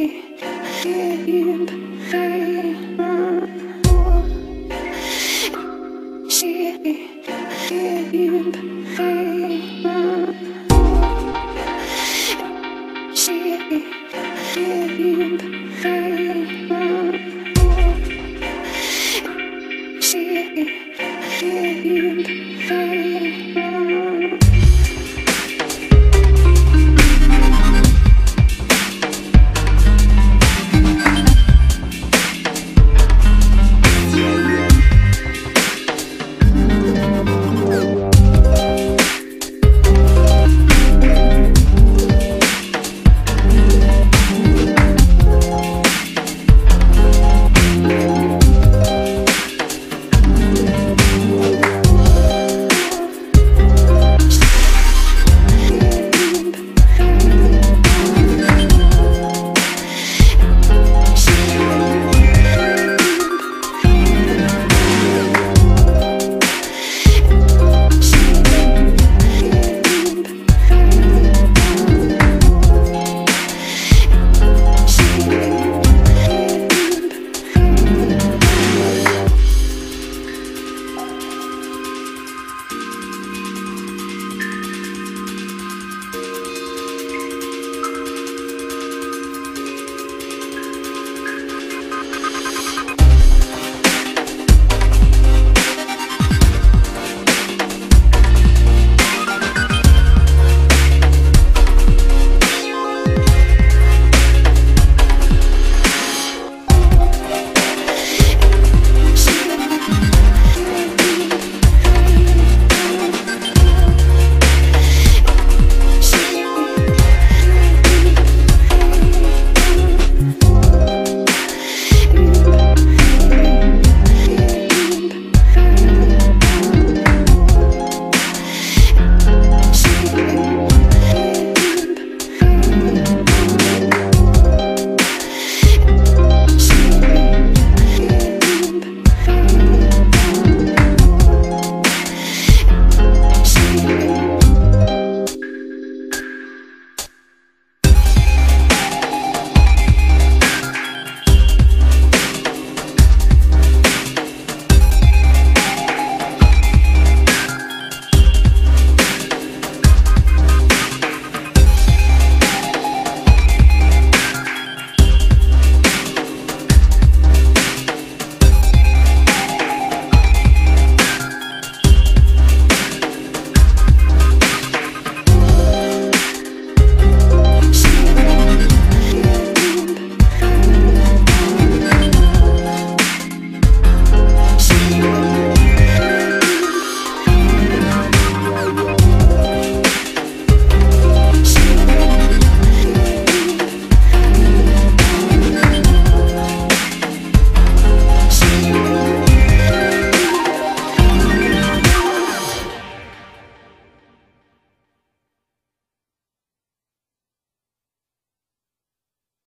Keep.